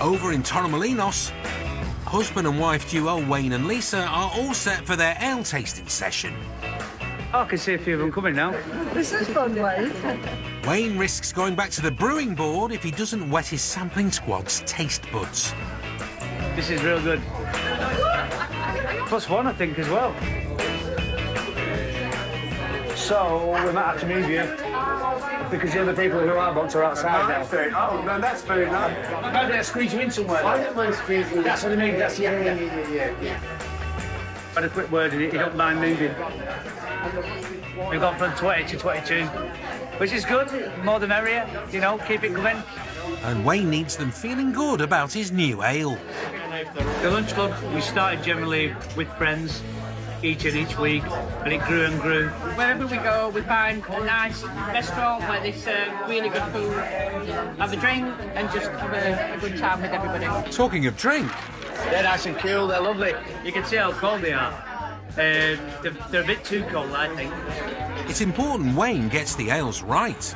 Over in Torremolinos, husband and wife duo Wayne and Lisa are all set for their ale tasting session. I can see a few of them coming now. This is fun, Wayne. Wayne risks going back to the brewing board if he doesn't wet his sampling squad's taste buds. This is real good. Plus one, I think, as well. So we might have to move you because the other people who are booked are outside now. Oh, no, that's very nice. Maybe let's squeeze you in somewhere. I don't mind squeezing. That's what I mean. That's yeah, yeah, yeah. yeah, yeah, yeah. Had a quick word in it. You don't mind moving. We've gone from 20 to 22, which is good. More the merrier. You know, keep it coming. And Wayne needs them feeling good about his new ale. The lunch club, we started generally with friends, each and each week, and it grew and grew. Wherever we go, we find a nice restaurant where there's uh, really good food, have a drink, and just have a, a good time with everybody. Talking of drink, They're nice and cool, they're lovely. You can see how cold they are. Uh, they're, they're a bit too cold, I think. it's important Wayne gets the ales right.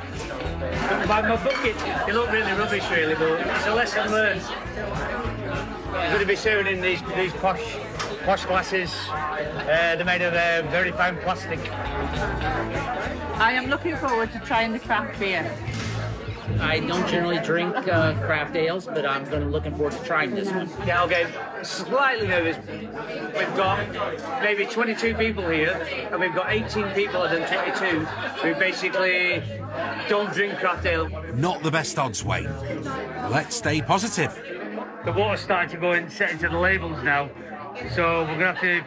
By my bucket, they look really rubbish, really, but it's a lesson learned. I'm going to be serving in these these posh posh glasses. Uh, they're made of uh, very fine plastic. I am looking forward to trying the craft beer. I don't generally drink uh, craft ales, but I'm going to looking forward to trying this one. Yeah, I'll slightly nervous. We've got maybe 22 people here, and we've got 18 people other than 22 who basically don't drink craft ale. Not the best odds, Wayne. Let's stay positive. The water's starting to go and set into the labels now, so we're gonna have to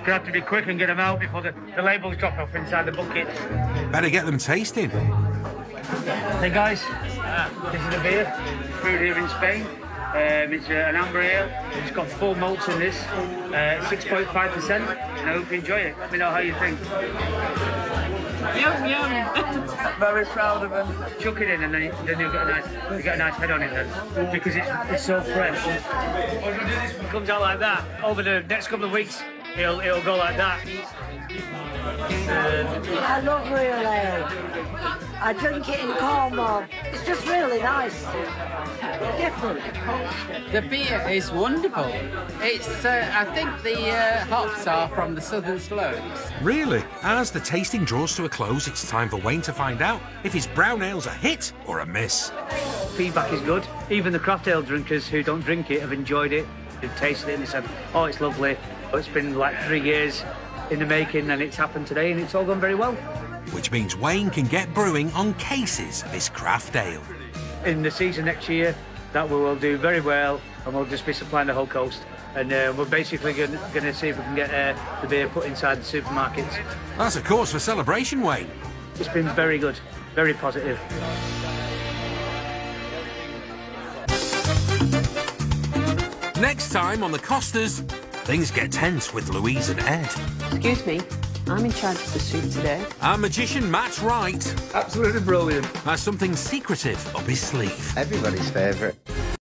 gonna have to be quick and get them out before the, the labels drop off inside the bucket. Better get them tasting. Hey guys, this is the beer brewed here in Spain. Um, it's uh, an amber ale. It's got four malts in this, uh, 6.5%. And I hope you enjoy it. Let me know how you think. Yum, yum. Very proud of them. Chuck it in, and then, you- then you'll get a nice, you get a nice head on it then, because it's, it's so fresh. It comes out like that. Over the next couple of weeks, it'll it'll go like that. I love real ale. I drink it in Cornwall. It's just really nice. Different. The beer is wonderful. It's, uh, I think the uh, hops are from the southern slopes. Really? As the tasting draws to a close, it's time for Wayne to find out if his brown ale's a hit or a miss. Feedback is good. Even the craft ale drinkers who don't drink it have enjoyed it. They've tasted it and they said, "Oh, it's lovely." But it's been like three years in the making, and it's happened today, and it's all gone very well. Which means Wayne can get brewing on cases of his craft ale. in the season next year that we will do very well and we'll just be supplying the whole coast and uh, we're basically going to see if we can get uh, the beer put inside the supermarkets That's a cause for celebration, Wayne. it's been very good very positive Next time on the Costas, things get tense with Louise and Ed. Excuse me, I'm in charge of the soup today. Our magician Matt Wright Absolutely brilliant. has something secretive up his sleeve. Everybody's favourite.